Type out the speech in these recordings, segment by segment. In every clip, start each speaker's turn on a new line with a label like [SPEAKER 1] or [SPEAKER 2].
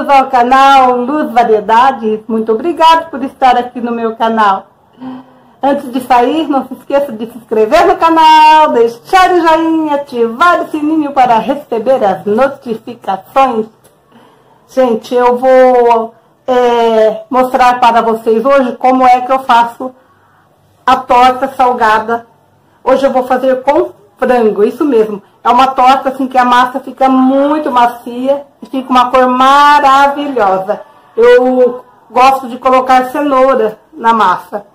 [SPEAKER 1] bem-vindos ao canal Luz Variedades. Muito obrigado por estar aqui no meu canal. Antes de sair, não se esqueça de se inscrever no canal, deixar o joinha, ativar o sininho para receber as notificações. Gente, eu vou é, mostrar para vocês hoje como é que eu faço a torta salgada. Hoje eu vou fazer com frango, isso mesmo. É uma torta assim que a massa fica muito macia e fica uma cor maravilhosa. Eu gosto de colocar cenoura na massa.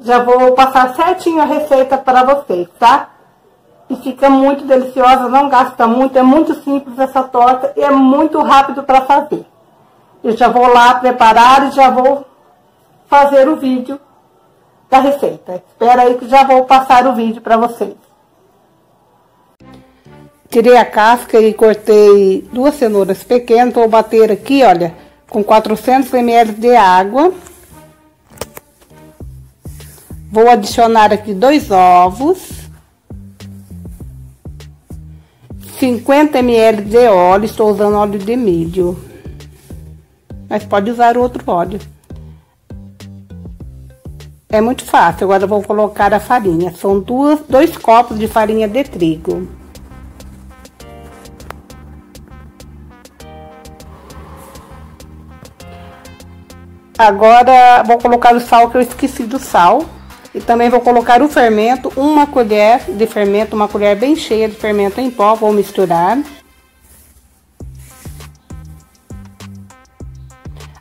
[SPEAKER 1] Já vou passar certinho a receita para vocês, tá? E fica muito deliciosa, não gasta muito, é muito simples essa torta e é muito rápido para fazer. Eu já vou lá preparar e já vou fazer o vídeo da receita. Espera aí que já vou passar o vídeo para vocês. Tirei a casca e cortei duas cenouras pequenas. Vou bater aqui, olha, com 400 ml de água. Vou adicionar aqui dois ovos. 50 ml de óleo, estou usando óleo de milho. Mas pode usar outro óleo. É muito fácil. Agora vou colocar a farinha. São duas, dois copos de farinha de trigo. Agora, vou colocar o sal, que eu esqueci do sal. E também vou colocar o fermento, uma colher de fermento, uma colher bem cheia de fermento em pó, vou misturar.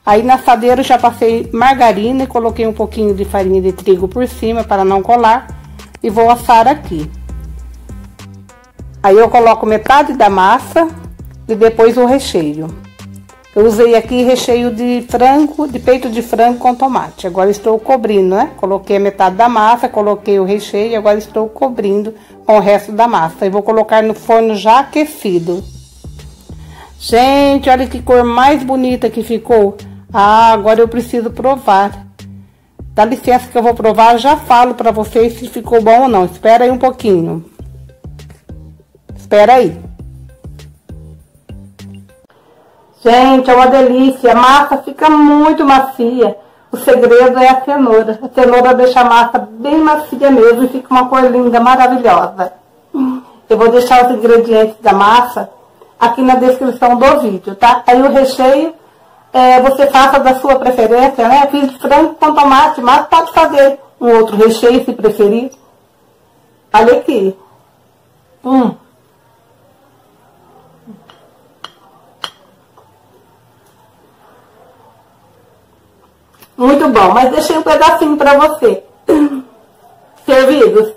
[SPEAKER 1] Aí na assadeira já passei margarina e coloquei um pouquinho de farinha de trigo por cima para não colar. E vou assar aqui. Aí eu coloco metade da massa e depois o recheio. Eu usei aqui recheio de frango, de peito de frango com tomate. Agora estou cobrindo, né? Coloquei a metade da massa, coloquei o recheio e agora estou cobrindo com o resto da massa. E vou colocar no forno já aquecido. Gente, olha que cor mais bonita que ficou. Ah, agora eu preciso provar. Dá licença que eu vou provar, já falo para vocês se ficou bom ou não. Espera aí um pouquinho. Espera aí. Gente, é uma delícia. A massa fica muito macia. O segredo é a cenoura. A cenoura deixa a massa bem macia mesmo e fica uma cor linda, maravilhosa. Eu vou deixar os ingredientes da massa aqui na descrição do vídeo, tá? Aí o recheio, é, você faça da sua preferência, né? Fiz frango com tomate, mas pode fazer um outro recheio se preferir. Olha aqui. Hum. Muito bom, mas deixei um pedacinho para você. Servidos?